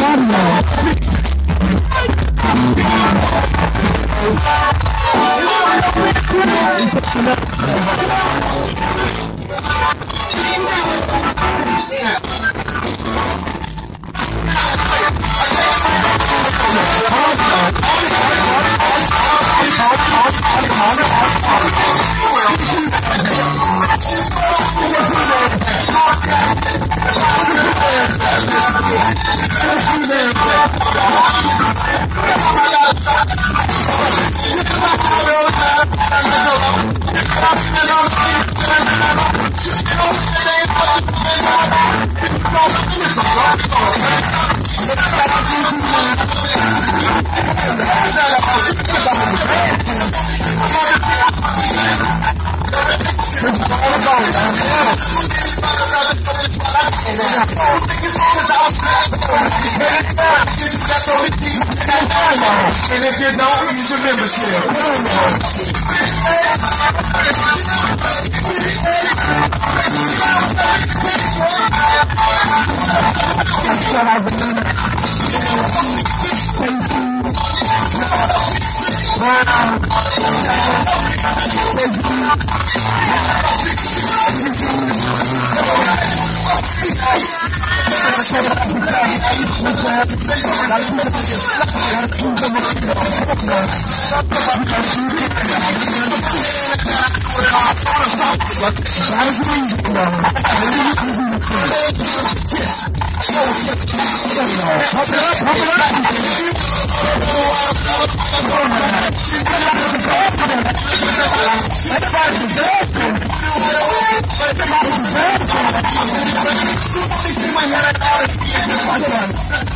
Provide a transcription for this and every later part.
Mama. You don't know what you're doing. You don't know what you're doing. And if you don't, use your membership. And cousin ball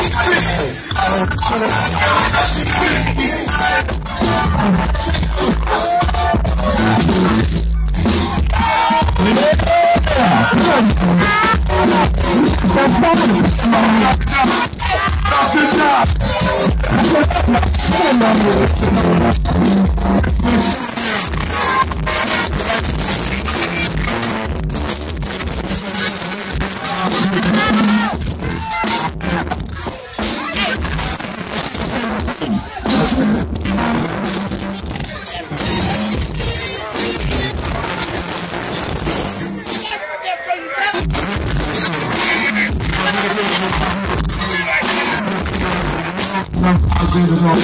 in that cousin door. Good job. 네, 제 무서워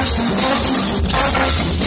I'm sorry.